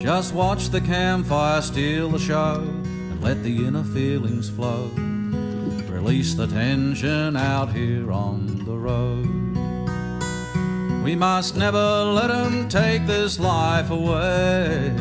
Just watch the campfire steal the show and let the inner feelings flow. Release the tension out here on the road. We must never let 'em take this life away.